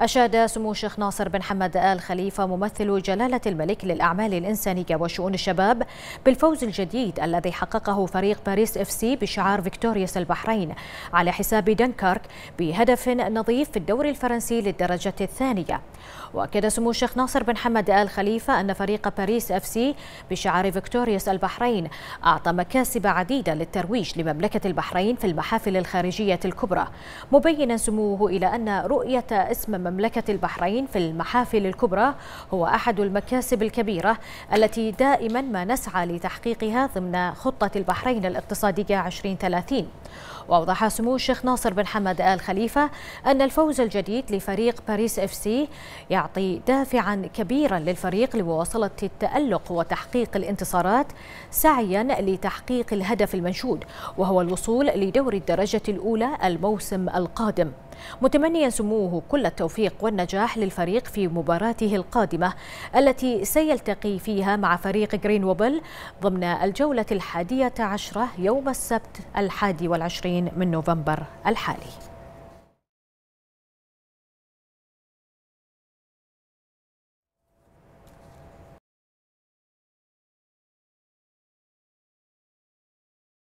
أشاد سمو الشيخ ناصر بن حمد آل خليفة ممثل جلالة الملك للأعمال الإنسانية وشؤون الشباب بالفوز الجديد الذي حققه فريق باريس إف سي بشعار فيكتوريوس البحرين على حساب دنكرك بهدف نظيف في الدوري الفرنسي للدرجة الثانية. وأكد سمو الشيخ ناصر بن حمد آل خليفة أن فريق باريس إف سي بشعار فيكتوريوس البحرين أعطى مكاسب عديدة للترويج لمملكة البحرين في المحافل الخارجية الكبرى مبينا سموه إلى أن رؤية اسم مملكة البحرين في المحافل الكبرى هو أحد المكاسب الكبيرة التي دائما ما نسعى لتحقيقها ضمن خطة البحرين الاقتصادية 2030 وأوضح سمو الشيخ ناصر بن حمد آل خليفة أن الفوز الجديد لفريق باريس إف سي يعطي دافعا كبيرا للفريق لمواصلة التألق وتحقيق الانتصارات سعيا لتحقيق الهدف المنشود وهو الوصول لدور الدرجة الأولى الموسم القادم. متمنيا سموه كل التوفيق والنجاح للفريق في مباراته القادمة التي سيلتقي فيها مع فريق جرين ووبل ضمن الجولة الحادية عشرة يوم السبت الحادي والعشرين من نوفمبر الحالي.